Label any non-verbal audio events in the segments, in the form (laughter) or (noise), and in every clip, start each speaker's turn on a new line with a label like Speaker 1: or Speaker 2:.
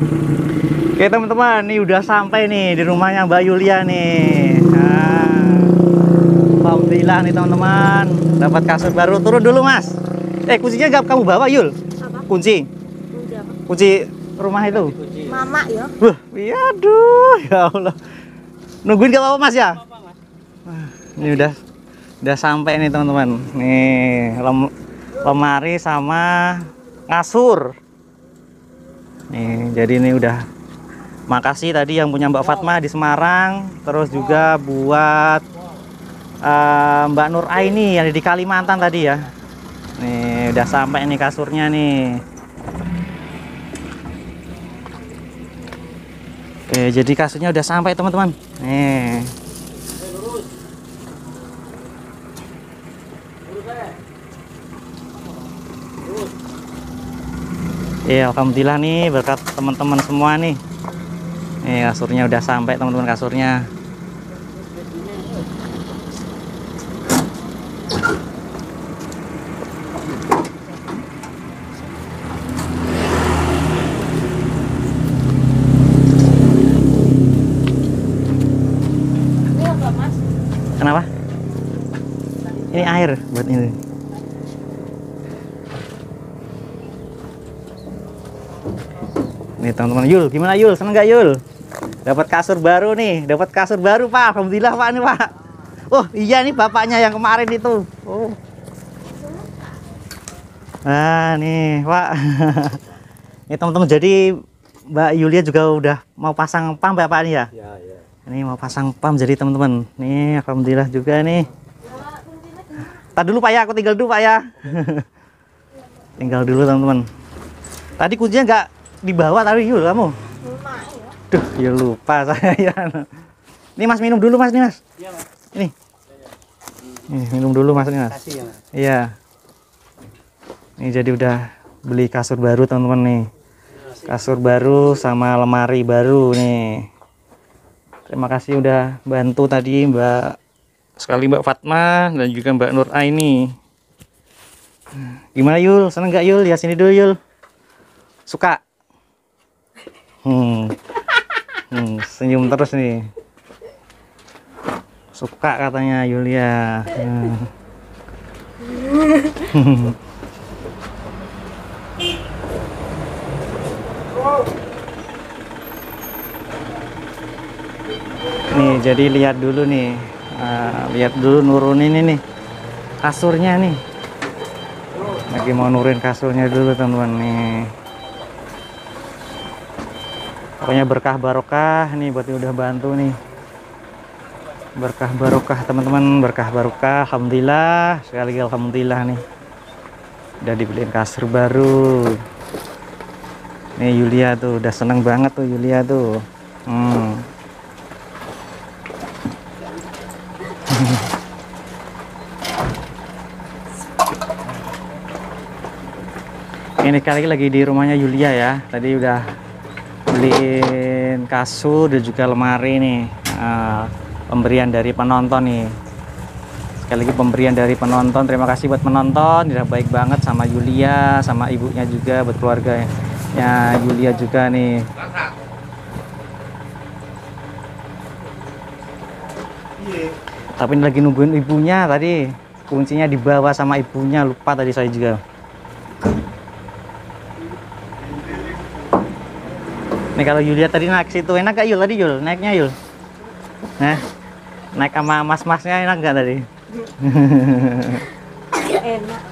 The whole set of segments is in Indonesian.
Speaker 1: Oke teman-teman, nih udah sampai nih di rumahnya Mbak Yulia nih. Nah, Alhamdulillah nih teman-teman, dapat kasur baru. Turun dulu mas. Eh kuncinya gak kamu bawa Yul?
Speaker 2: Apa?
Speaker 1: Kunci,
Speaker 2: Kunci apa?
Speaker 1: kunci rumah itu.
Speaker 2: Mama ya.
Speaker 1: Wah, iya aduh, ya Allah. Nungguin gak apa-apa mas ya? Ini udah udah sampai nih teman-teman. Nih lem- lemari sama kasur. Nih, jadi ini udah makasih tadi yang punya Mbak Fatma di Semarang, terus juga buat eh, Mbak Nur Aini yang di Kalimantan tadi ya. Nih, udah sampai nih kasurnya nih. Oke, jadi kasurnya udah sampai teman-teman. Nih. Iya, alhamdulillah nih berkat teman-teman semua nih. Nih kasurnya udah sampai teman-teman kasurnya. Kenapa? Ini air buat ini. Nih teman-teman Yul, gimana Yul? Seneng gak Yul? Dapat kasur baru nih, dapat kasur baru Pak. Alhamdulillah Pak nih Pak. Oh iya nih bapaknya yang kemarin itu. Oh. Nah nih Pak. (laughs) Ini teman-teman jadi Mbak Yulia juga udah mau pasang pam ya Pak nih ya?
Speaker 3: Ya, ya.
Speaker 1: Ini mau pasang pam jadi teman-teman. Nih alhamdulillah juga nih. Tadi dulu Pak ya, aku tinggal dulu Pak ya. (laughs) tinggal dulu teman-teman. Tadi kuncinya nggak dibawa tadi Yul kamu.
Speaker 2: Mama ya.
Speaker 1: Duh, ya lupa saya (laughs) ya. Ini Mas minum dulu Mas nih Mas.
Speaker 3: Iya, Mas.
Speaker 1: Ini. Nih, minum dulu Mas nih Mas.
Speaker 3: Kasih ya, Mas.
Speaker 1: Iya. Ini jadi udah beli kasur baru teman-teman nih. Kasur baru sama lemari baru nih. Terima kasih udah bantu tadi Mbak sekali Mbak Fatma dan juga Mbak Nur Aini. Gimana Yul? Seneng nggak Yul? Lihat sini dulu Yul. Suka? Hmm. Hmm, senyum terus nih. Suka katanya Yulia. Hmm. Nih, jadi lihat dulu nih. Ah, lihat dulu nurunin ini nih. Kasurnya nih. Lagi mau nurunin kasurnya dulu, teman-teman nih. Pokoknya berkah barokah nih buat yang udah bantu nih. Berkah barokah, teman-teman, berkah barokah. Alhamdulillah, sekali lagi alhamdulillah nih. Udah dibeliin kasur baru. Nih Yulia tuh udah seneng banget tuh Yulia tuh. Hmm. (laughs) Ini kali lagi di rumahnya Yulia ya. Tadi udah beliin kasur dan juga lemari nih. Ah, pemberian dari penonton nih. Sekali lagi pemberian dari penonton. Terima kasih buat penonton. Udah baik banget sama Yulia, sama ibunya juga, buat keluarga ya Yulia juga nih. Tapi ini lagi nungguin ibunya tadi. Kuncinya dibawa sama ibunya. Lupa tadi saya juga. Nih kalau Yulia tadi naik situ enak gak Yul tadi Yul? Naiknya Yul? Nah, naik sama mas-masnya enak gak tadi?
Speaker 2: Enak.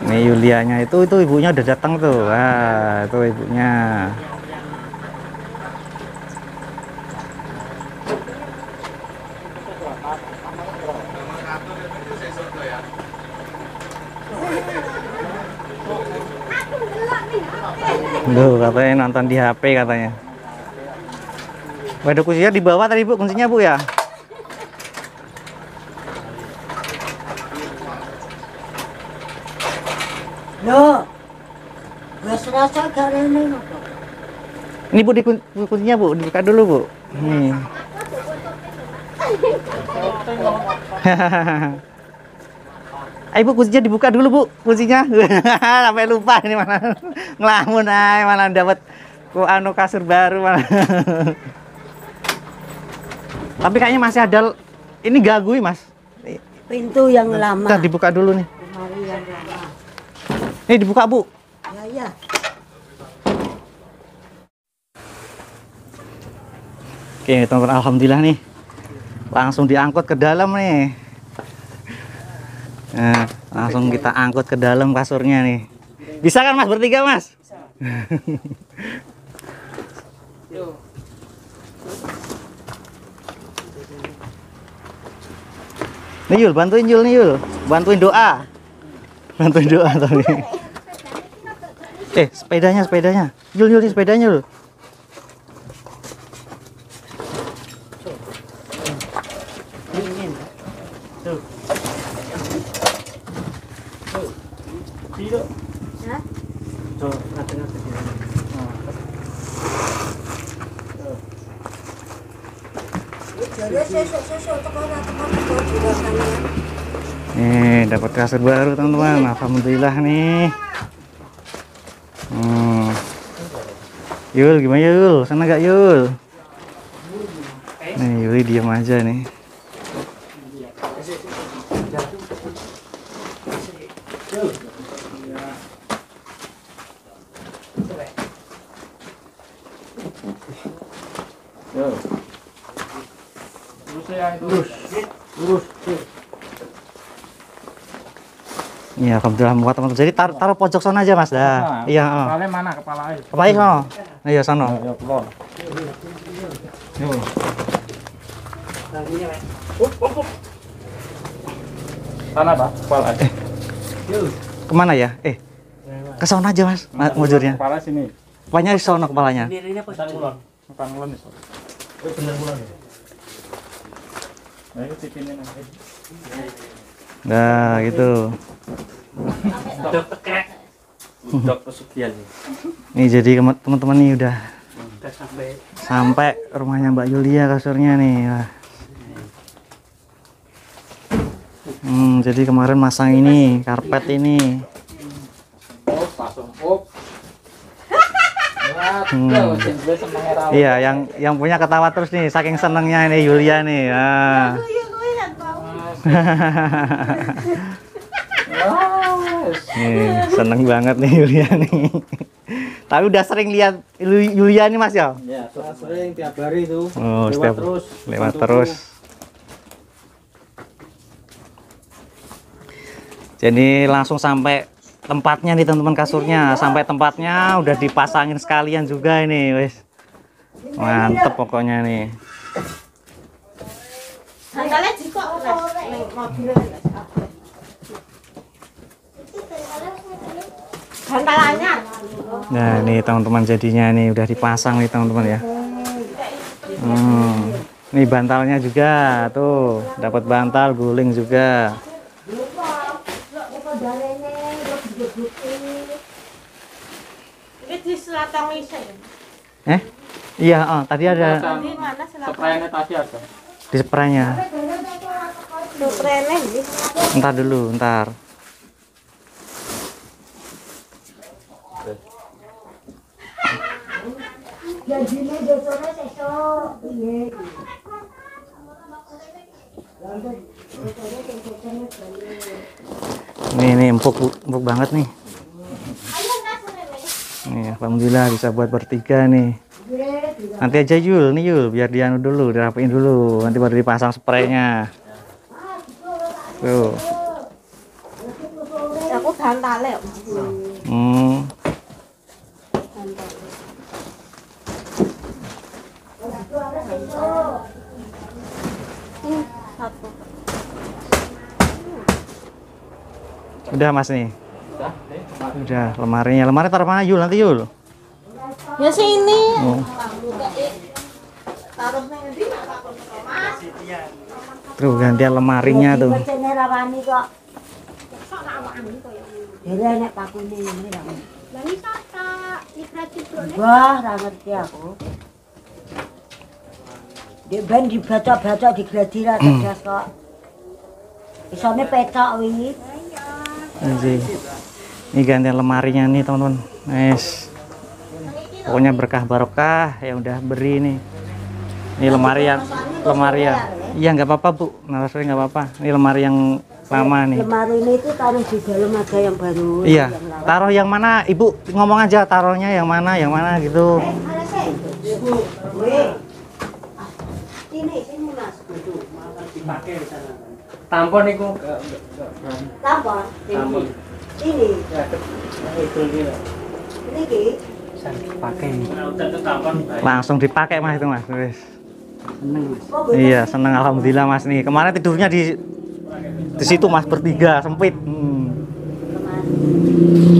Speaker 2: (laughs)
Speaker 1: Nih Yulianya itu itu ibunya udah datang tuh. Wah, itu ibunya. Duh, katanya nonton di HP katanya. Waduh kuncinya di bawah tadi Bu, kuncinya Bu ya?
Speaker 4: Loh, wes rasa karene ngopo?
Speaker 1: Ini Bu di kun- kuncinya Bu, dibuka dulu Bu. Nih. (laughs) Ayo bu kuncinya dibuka dulu bu kuncinya. (laughs) Sampai lupa ini mana ngelamun ay malah dapat ku anu kasur baru malah. Tapi kayaknya masih ada ini gagui mas.
Speaker 4: Pintu yang lama.
Speaker 1: Kita dibuka dulu nih.
Speaker 4: Lemari yang lama.
Speaker 1: Ini dibuka bu.
Speaker 4: Ya ya.
Speaker 1: Oke teman-teman alhamdulillah nih langsung diangkut ke dalam nih. Nah, langsung kita angkut ke dalam kasurnya nih. Bisa kan mas bertiga mas? (laughs) Nih Yul, bantuin Yul nih Yul. Bantuin doa. Bantuin doa tapi. Eh, sepedanya, sepedanya. Yul, Yul, nih sepedanya Yul.
Speaker 4: Jadi sesuk-sesuk tekan
Speaker 1: Nih, dapat kasur baru teman-teman. Alhamdulillah nih. Hmm. Yul, gimana Yul? Sana gak Yul? Nih, Yuli diam aja nih. Iya, alhamdulillah muat teman-teman. Jadi taruh taruh pojok sana aja Mas dah. Iya, oh.
Speaker 3: Kepalanya mana kepala air?
Speaker 1: Apa ya sono? Iya, sono.
Speaker 3: Ya, keluar. Yuk. Sana pak, kepala air.
Speaker 1: Ke mana ya? Eh, ke sana aja Mas, ma- mujurnya.
Speaker 3: Kepala sini.
Speaker 1: Di sono kepalanya.
Speaker 3: Bukan ngulon nih. Nah, itu tipinin aja.
Speaker 1: Nah, gitu.
Speaker 3: Nih.
Speaker 1: Jadi teman-teman nih udah sampai rumahnya Mbak Yulia kasurnya nih. Wah. Hmm, jadi kemarin masang ini, karpet ini.
Speaker 3: Oh, langsung up.
Speaker 1: Hmm. Iya, yang yang punya ketawa terus nih, saking senengnya ini Yulia nih. Ah.
Speaker 2: Iya.
Speaker 3: Wah,
Speaker 1: Nih, seneng banget nih Yulia nih. Tapi udah sering lihat Yulia nih Mas ya?
Speaker 3: Ya, soal sering tiap hari itu.
Speaker 1: Oh,
Speaker 3: Lewat
Speaker 1: setiap
Speaker 3: terus.
Speaker 1: lewat terus. Jadi langsung sampai tempatnya nih teman-teman kasurnya, sampai tempatnya udah dipasangin sekalian juga ini, wes. Mantep pokoknya nih. Nah, nih teman-teman jadinya nih udah dipasang nih teman-teman ya. Hmm. Nih bantalnya juga tuh, dapat bantal guling juga.
Speaker 2: Ini
Speaker 1: Eh? Iya, oh, tadi ada
Speaker 2: Di mana selatan?
Speaker 3: Spraynya tadi ada.
Speaker 1: di spraynya.
Speaker 2: Iki.
Speaker 1: Ntar dulu, ntar.
Speaker 4: Besoknya sesuk. Iya.
Speaker 1: Nih, nih empuk empuk banget nih. Nih, alhamdulillah bisa buat bertiga nih. Nanti aja Yul, nih Yul, biar dianu dulu, dirapiin dulu, nanti baru dipasang spraynya. Tuh.
Speaker 2: Aku bantale.
Speaker 1: Hmm. Udah Mas nih.
Speaker 3: Udah.
Speaker 1: Udah, lemarinya. Lemari taruh mana Yul nanti Yul?
Speaker 2: Ya sini.
Speaker 1: Oh. Tuh gantian lemarinya tuh.
Speaker 4: Wah, ngerti aku. Dia ben dibaca-baca digladi ra cerdas kok. Isone wingi.
Speaker 1: Ini sih. Ini gantian lemarinya nih teman-teman. Nice. Pokoknya berkah barokah ya udah beri nih. Ini lemari yang lemari ya. Iya nggak apa-apa bu, narasnya nggak apa-apa. Ini lemari yang lama nih.
Speaker 4: Lemari ini itu taruh di dalam ada yang baru.
Speaker 1: Iya.
Speaker 4: Yang lama.
Speaker 1: Taruh yang mana? Ibu ngomong aja taruhnya yang mana, yang mana gitu.
Speaker 4: Mas.
Speaker 3: Tampon itu.
Speaker 4: Tampon.
Speaker 3: Tampon.
Speaker 4: Sini.
Speaker 3: Ya, nah, itu.
Speaker 4: Ini
Speaker 3: dipakai. Nah, udah.
Speaker 1: Langsung dipakai mas itu mas. Wis.
Speaker 3: Seneng, Mas.
Speaker 1: Iya seneng alhamdulillah mas nih. Kemarin tidurnya di di situ mas bertiga sempit. Hmm.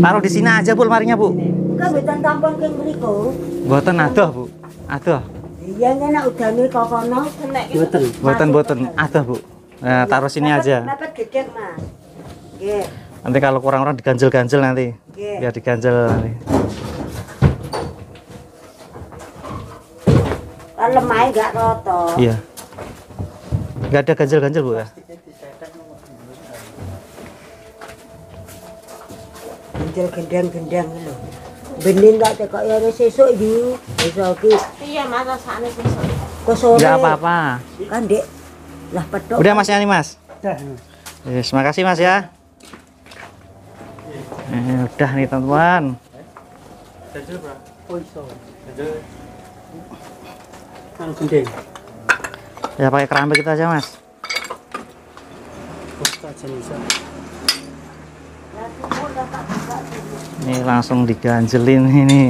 Speaker 1: Taruh di sini aja bu lemarinya bu.
Speaker 4: Betul tampon keng mriku.
Speaker 1: Buatan adoh bu. Adoh.
Speaker 4: Iya nek udane kok kono.
Speaker 3: Betul.
Speaker 1: Buatan buatan adoh bu. Nah, taruh sini aja.
Speaker 4: Mepet mas.
Speaker 1: Nanti kalau kurang orang diganjel-ganjel nanti.
Speaker 4: Nggih.
Speaker 1: Biar diganjel nanti.
Speaker 4: Lemahnya enggak roto.
Speaker 1: Iya. Nggak ada ganjel-ganjel bu ya.
Speaker 4: Gendel gendang-gendang lho. Benin tak tekok ya sesuk iki. Besok
Speaker 2: Iya, mas rasane besok.
Speaker 4: kok sore.
Speaker 1: Nggak apa-apa.
Speaker 4: Kan Dek. Lah petok.
Speaker 1: Udah mas ini mas.
Speaker 3: Dah.
Speaker 1: Yes, makasih mas ya. Eh, udah nih teman-teman. Ya pakai keramik kita aja mas. Ini langsung diganjelin ini.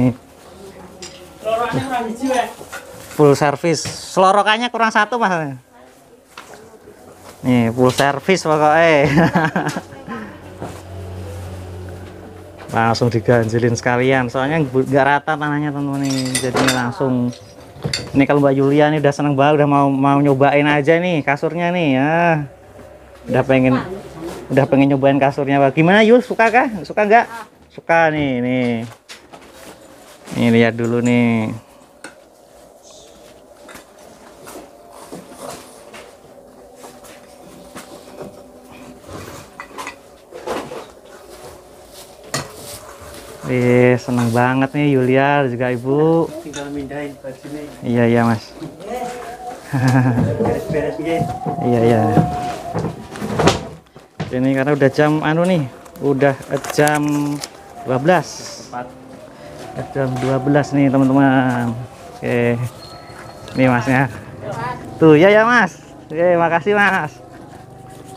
Speaker 1: Full service. Selorokannya kurang satu mas. Nih full service pokoknya. (laughs) langsung diganjelin sekalian. Soalnya nggak rata tanahnya teman-teman nih. Jadi langsung. Ini kalau Mbak Yulia nih udah seneng banget, udah mau mau nyobain aja nih kasurnya nih ya. Udah pengen udah pengen nyobain kasurnya Pak. Gimana Yul? Suka kah? Suka nggak? Suka nih, nih. Nih lihat dulu nih. Eh, seneng banget nih Yulia juga Ibu.
Speaker 3: Tinggal mindahin bajunya.
Speaker 1: Iya, iya, Mas.
Speaker 3: Beres-beres.
Speaker 1: Iya, iya. Ini karena udah jam anu nih, udah jam 12.
Speaker 3: Empat.
Speaker 1: Udah Jam 12 nih, teman-teman. Oke. Nih Masnya. Tuh, ya ya, Mas. Oke, makasih, Mas.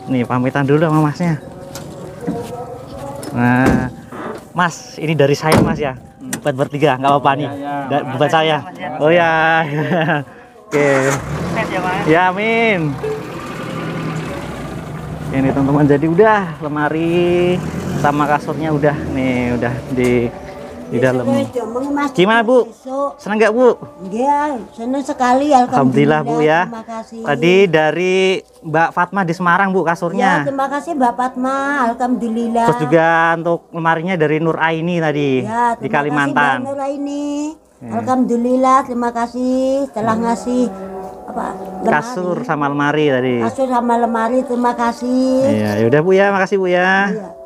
Speaker 1: Nih, pamitan dulu sama Masnya. Nah, Mas, ini dari saya, Mas ya. Buat bertiga, nggak apa-apa nih.
Speaker 3: Ya, ya.
Speaker 1: Buat saya. Oh (laughs) ya. Oke. Ya, amin. Ini teman-teman jadi udah lemari sama kasurnya udah nih udah di di dalam. Gimana, Bu? Senang nggak Bu?
Speaker 4: Iya, senang sekali
Speaker 1: Alhamdulillah Bu ya.
Speaker 4: Terima kasih.
Speaker 1: Tadi dari Mbak Fatma di Semarang Bu
Speaker 4: Ya,
Speaker 1: kasurnya.
Speaker 4: terima kasih Mbak Fatma. Alhamdulillah.
Speaker 1: Terus juga untuk lemarinya dari Nur Aini tadi
Speaker 4: Ya,
Speaker 1: di Kalimantan.
Speaker 4: Kasih Mbak Nura ini. Alhamdulillah, terima kasih telah ngasih apa? lemari.
Speaker 1: Kasur sama lemari tadi.
Speaker 4: Kasur sama lemari, terima kasih.
Speaker 1: Iya, yaudah Bu ya, makasih Bu ya.
Speaker 4: Iya.